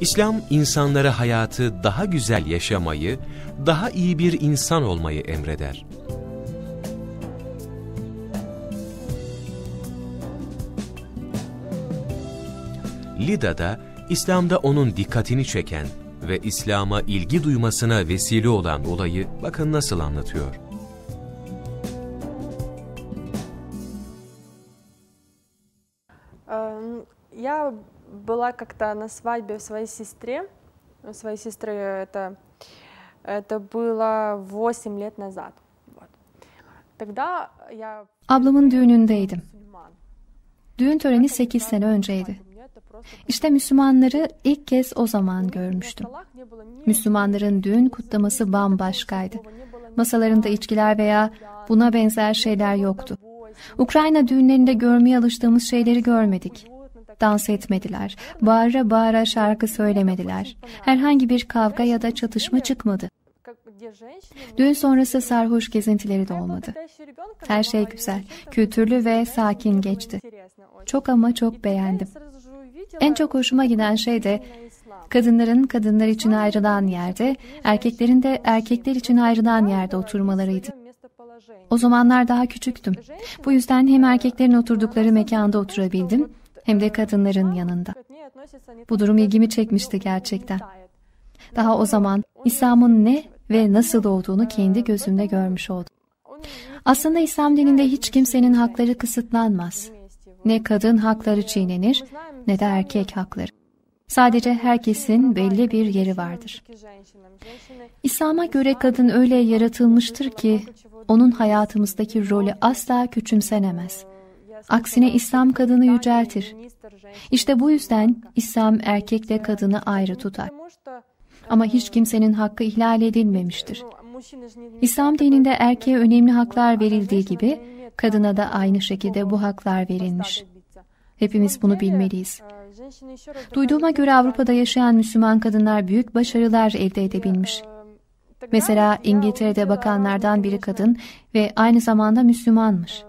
İslam insanlara hayatı daha güzel yaşamayı, daha iyi bir insan olmayı emreder. Lida'da İslam'da onun dikkatini çeken ve İslam'a ilgi duymasına vesile olan olayı bakın nasıl anlatıyor. как-то на свадьбе своей сестре. Своей сестры это, это было 8 лет назад. Вот. Тогда я... Ablamın düğünündeydim. Düğün töreni 8 sene önceydi. İşte Müslümanları ilk kez o zaman görmüştüm. Müslümanların düğün kutlaması bambaşkaydı. Masalarında içkiler veya buna benzer şeyler yoktu. Ukrayna düğünlerinde görmeye alıştığımız şeyleri görmedik. Dans etmediler, bağıra bağıra şarkı söylemediler. Herhangi bir kavga ya da çatışma çıkmadı. Düğün sonrası sarhoş gezintileri de olmadı. Her şey güzel, kültürlü ve sakin geçti. Çok ama çok beğendim. En çok hoşuma giden şey de kadınların kadınlar için ayrılan yerde, erkeklerin de erkekler için ayrılan yerde oturmalarıydı. O zamanlar daha küçüktüm. Bu yüzden hem erkeklerin oturdukları mekanda oturabildim hem de kadınların yanında. Bu durum ilgimi çekmişti gerçekten. Daha o zaman İslam'ın ne ve nasıl olduğunu kendi gözümde görmüş oldum. Aslında İslam dininde hiç kimsenin hakları kısıtlanmaz. Ne kadın hakları çiğnenir ne de erkek hakları. Sadece herkesin belli bir yeri vardır. İslam'a göre kadın öyle yaratılmıştır ki onun hayatımızdaki rolü asla küçümsenemez. Aksine İslam kadını yüceltir. İşte bu yüzden İslam erkekle kadını ayrı tutar. Ama hiç kimsenin hakkı ihlal edilmemiştir. İslam dininde erkeğe önemli haklar verildiği gibi kadına da aynı şekilde bu haklar verilmiş. Hepimiz bunu bilmeliyiz. Duyduğuma göre Avrupa'da yaşayan Müslüman kadınlar büyük başarılar elde edebilmiş. Mesela İngiltere'de bakanlardan biri kadın ve aynı zamanda Müslümanmış.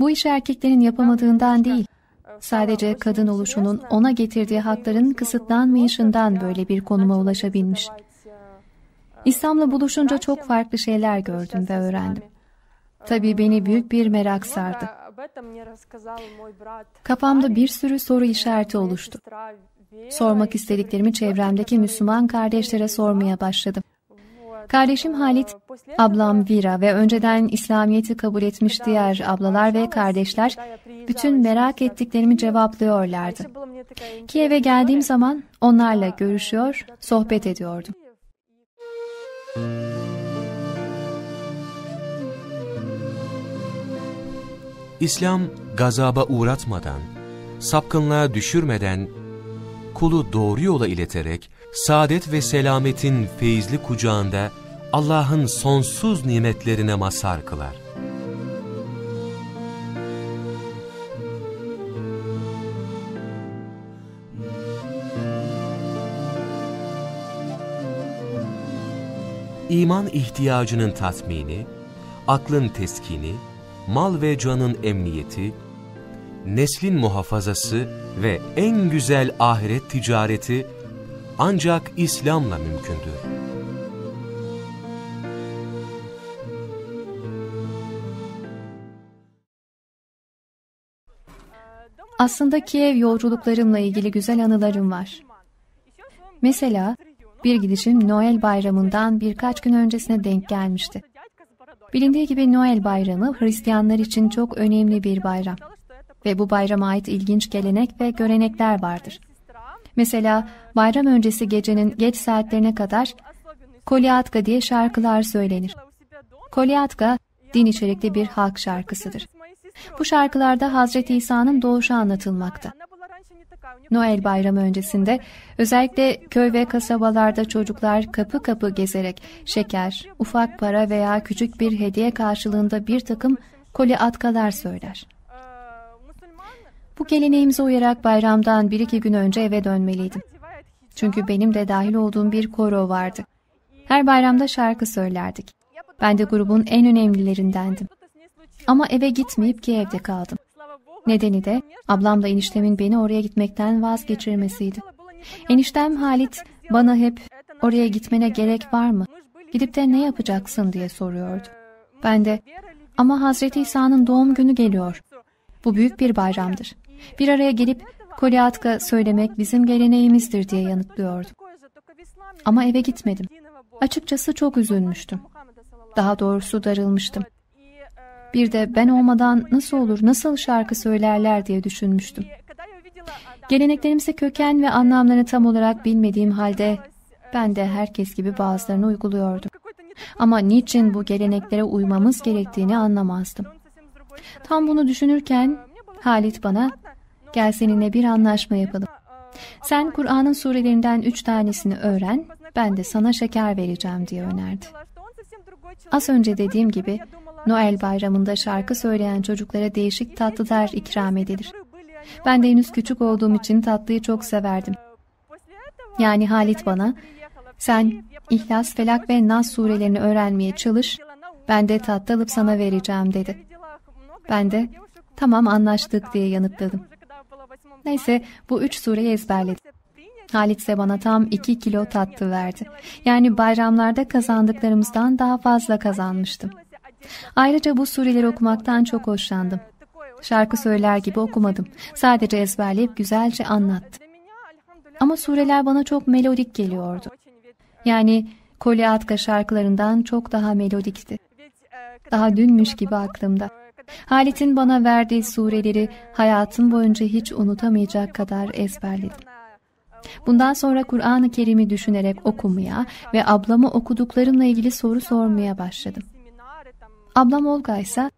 Bu iş erkeklerin yapamadığından değil, sadece kadın oluşunun ona getirdiği hakların kısıtlanmayışından böyle bir konuma ulaşabilmiş. İslam'la buluşunca çok farklı şeyler gördüm ve öğrendim. Tabii beni büyük bir merak sardı. Kafamda bir sürü soru işareti oluştu. Sormak istediklerimi çevremdeki Müslüman kardeşlere sormaya başladım. Kardeşim Halit, ablam Vira ve önceden İslamiyet'i kabul etmiş diğer ablalar ve kardeşler bütün merak ettiklerimi cevaplıyorlardı. Kiev'e geldiğim zaman onlarla görüşüyor, sohbet ediyordum. İslam gazaba uğratmadan, sapkınlığa düşürmeden, kulu doğru yola ileterek, saadet ve selametin feyizli kucağında Allah'ın sonsuz nimetlerine mazhar kılar. İman ihtiyacının tatmini, aklın teskini, mal ve canın emniyeti, neslin muhafazası ve en güzel ahiret ticareti ancak İslam'la mümkündür. Aslında Kiev yolculuklarımla ilgili güzel anılarım var. Mesela bir gidişim Noel bayramından birkaç gün öncesine denk gelmişti. Bilindiği gibi Noel bayramı Hristiyanlar için çok önemli bir bayram. Ve bu bayrama ait ilginç gelenek ve görenekler vardır. Mesela bayram öncesi gecenin geç saatlerine kadar Kolyatka diye şarkılar söylenir. Kolyatka, din içerikli bir halk şarkısıdır. Bu şarkılarda Hazreti İsa'nın doğuşu anlatılmakta. Noel bayramı öncesinde özellikle köy ve kasabalarda çocuklar kapı kapı gezerek şeker, ufak para veya küçük bir hediye karşılığında bir takım koli atkalar söyler. Bu geleneğimize uyarak bayramdan bir iki gün önce eve dönmeliydim. Çünkü benim de dahil olduğum bir koro vardı. Her bayramda şarkı söylerdik. Ben de grubun en önemlilerindendim. Ama eve gitmeyip ki evde kaldım. Nedeni de ablamla eniştemin beni oraya gitmekten vazgeçirmesiydi. Eniştem Halit bana hep oraya gitmene gerek var mı? Gidip de ne yapacaksın diye soruyordu. Ben de ama Hazreti İsa'nın doğum günü geliyor. Bu büyük bir bayramdır. Bir araya gelip kolyatka söylemek bizim geleneğimizdir diye yanıtlıyordum. Ama eve gitmedim. Açıkçası çok üzülmüştüm. Daha doğrusu darılmıştım. Bir de ben olmadan nasıl olur, nasıl şarkı söylerler diye düşünmüştüm. Geleneklerimize köken ve anlamlarını tam olarak bilmediğim halde ben de herkes gibi bazılarını uyguluyordum. Ama niçin bu geleneklere uymamız gerektiğini anlamazdım. Tam bunu düşünürken Halit bana gel seninle bir anlaşma yapalım. Sen Kur'an'ın surelerinden üç tanesini öğren, ben de sana şeker vereceğim diye önerdi. Az önce dediğim gibi Noel bayramında şarkı söyleyen çocuklara değişik tatlılar ikram edilir. Ben de henüz küçük olduğum için tatlıyı çok severdim. Yani Halit bana, sen İhlas, Felak ve Nas surelerini öğrenmeye çalış, ben de tatlı alıp sana vereceğim dedi. Ben de, tamam anlaştık diye yanıtladım. Neyse bu üç sureyi ezberledim. Halit ise bana tam iki kilo tatlı verdi. Yani bayramlarda kazandıklarımızdan daha fazla kazanmıştım. Ayrıca bu sureleri okumaktan çok hoşlandım. Şarkı söyler gibi okumadım. Sadece ezberleyip güzelce anlattım. Ama sureler bana çok melodik geliyordu. Yani Koli Atka şarkılarından çok daha melodikti. Daha dünmüş gibi aklımda. Halit'in bana verdiği sureleri hayatım boyunca hiç unutamayacak kadar ezberledim. Bundan sonra Kur'an-ı Kerim'i düşünerek okumaya ve ablamı okuduklarımla ilgili soru sormaya başladım. Ablam Olga ise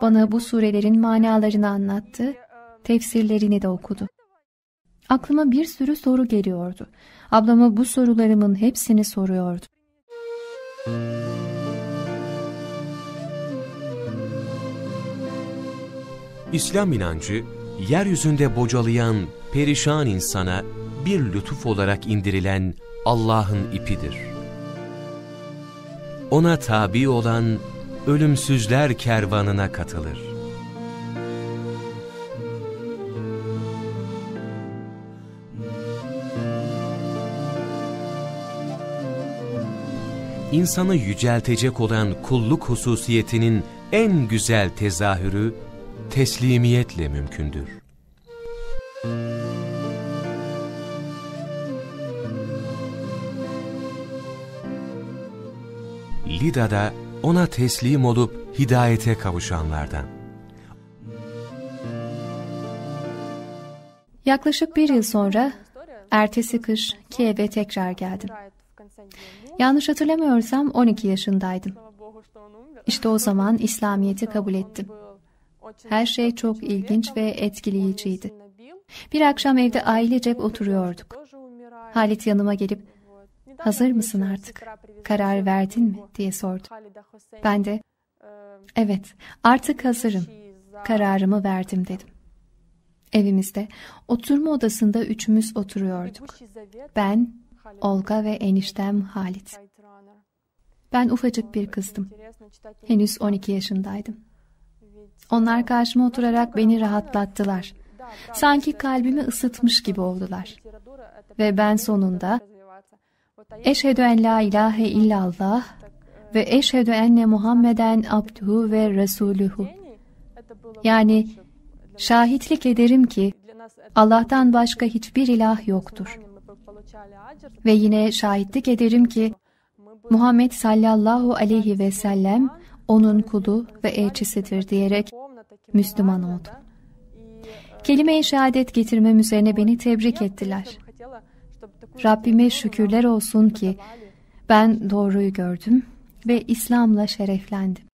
bana bu surelerin manalarını anlattı, tefsirlerini de okudu. Aklıma bir sürü soru geliyordu. Ablama bu sorularımın hepsini soruyordu. İslam inancı, yeryüzünde bocalayan perişan insana bir lütuf olarak indirilen Allah'ın ipidir. Ona tabi olan ölümsüzler kervanına katılır. insanı yüceltecek olan kulluk hususiyetinin en güzel tezahürü teslimiyetle mümkündür. Lida da ona teslim olup hidayete kavuşanlardan. Yaklaşık bir yıl sonra ertesi kış Kiev'e tekrar geldim. Yanlış hatırlamıyorsam 12 yaşındaydım. İşte o zaman İslamiyet'i kabul ettim. Her şey çok ilginç ve etkileyiciydi. Bir akşam evde ailecek oturuyorduk. Halit yanıma gelip hazır mısın artık? Karar verdin mi? diye sordu. Ben de evet artık hazırım. Kararımı verdim dedim. Evimizde oturma odasında üçümüz oturuyorduk. Ben, Olga ve eniştem Halit. Ben ufacık bir kızdım. Henüz 12 yaşındaydım. Onlar karşıma oturarak beni rahatlattılar. Sanki kalbimi ısıtmış gibi oldular. Ve ben sonunda Eşhedü en la ilahe illallah ve eşhedü enne Muhammeden abduhu ve resuluhu. Yani şahitlik ederim ki Allah'tan başka hiçbir ilah yoktur. Ve yine şahitlik ederim ki Muhammed sallallahu aleyhi ve sellem onun kulu ve elçisidir diyerek Müslüman oldu. Kelime-i şehadet getirmem üzerine beni tebrik ettiler. Rabbime şükürler olsun ki ben doğruyu gördüm ve İslam'la şereflendim.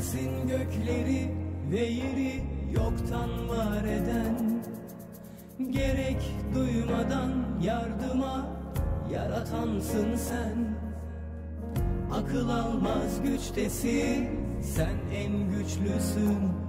sensin gökleri ve yeri yoktan var eden. Gerek duymadan yardıma yaratansın sen. Akıl almaz güçtesin sen en güçlüsün.